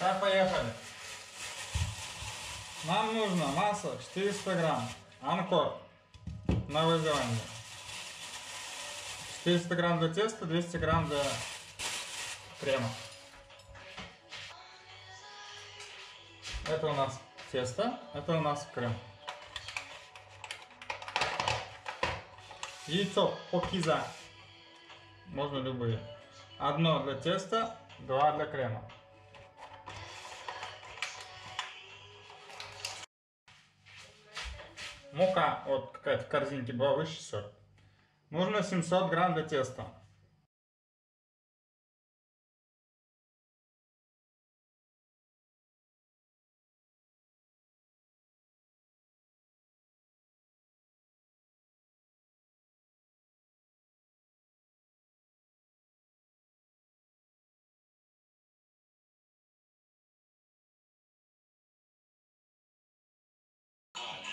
Так, поехали. Нам нужно масло 400 грамм. Анкор. Новая Зеландия. 400 грамм для теста, 200 грамм для крема. Это у нас тесто, это у нас крем. Яйцо покиза. Можно любые. Одно для теста, два для крема. Мука, вот какая-то в корзинке была выше сорт. Нужно 700 грамм для теста.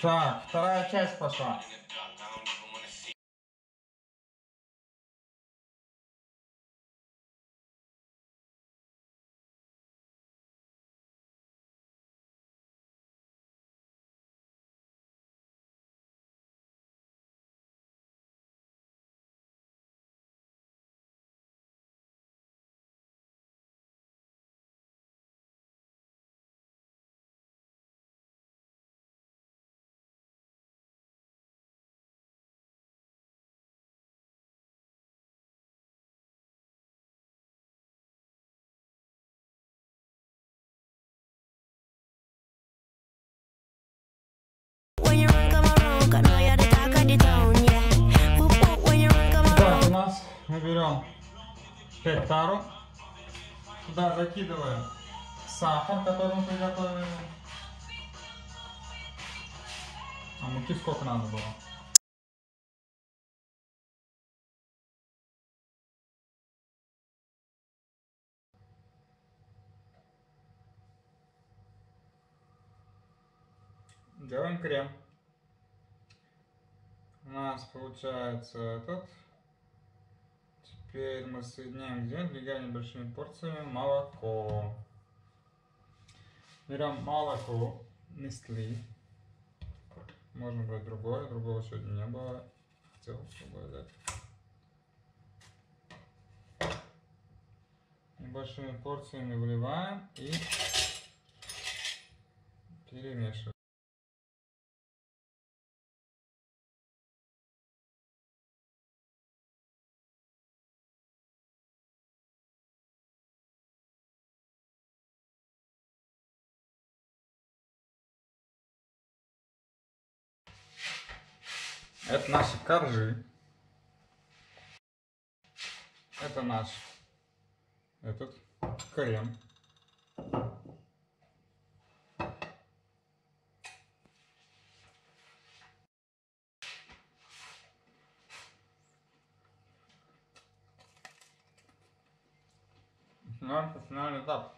Так, вторая часть пошла. 5 тару. Туда закидываем сахар, который мы приготовили. А муки сколько надо было? Делаем крем. У нас получается этот. Теперь мы соединяем где? Двигаем небольшими порциями молоко. Берем молоко, Nestle. Можно брать другое, другого сегодня не было. Хотел другое взять. Небольшими порциями выливаем и перемешиваем. Это наши коржи. Это наш этот крем. Начинаем финальный этап.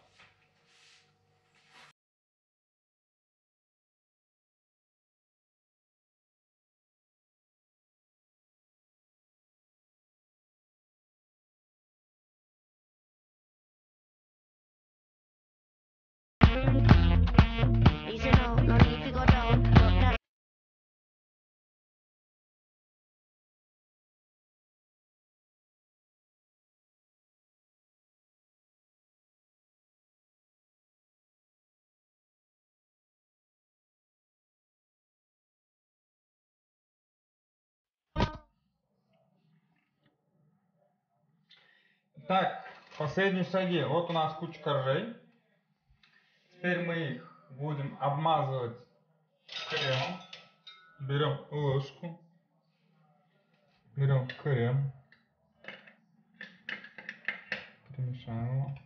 Так, последние шаги. Вот у нас куча коржей. Теперь мы их будем обмазывать кремом. Берем ложку. Берем крем. Перемешаем его.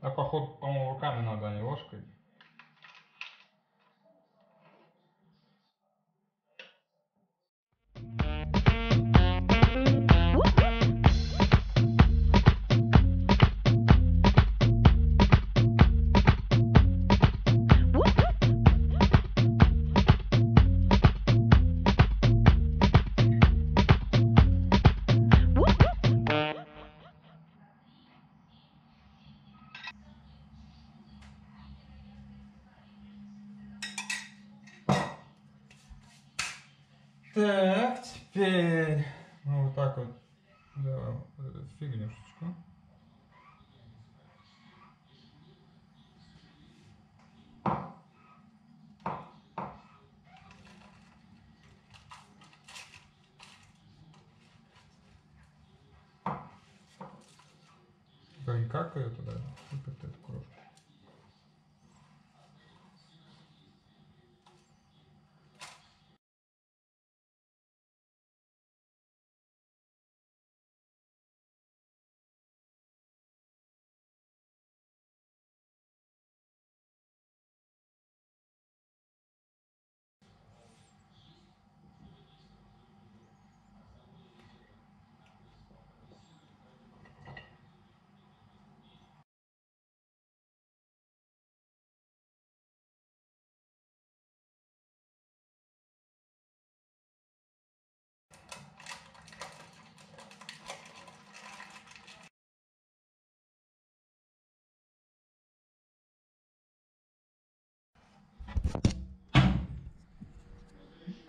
А походу, по-моему, руками надо, а не ложкой. Так, теперь мы вот так вот делаем вот фигнюшечку. Прям какаю туда, сыпать эту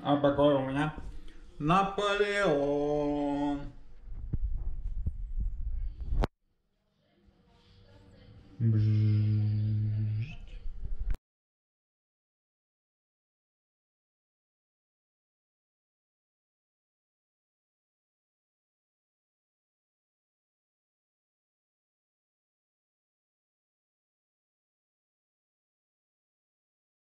А какой у меня? Наполеон. Бжж.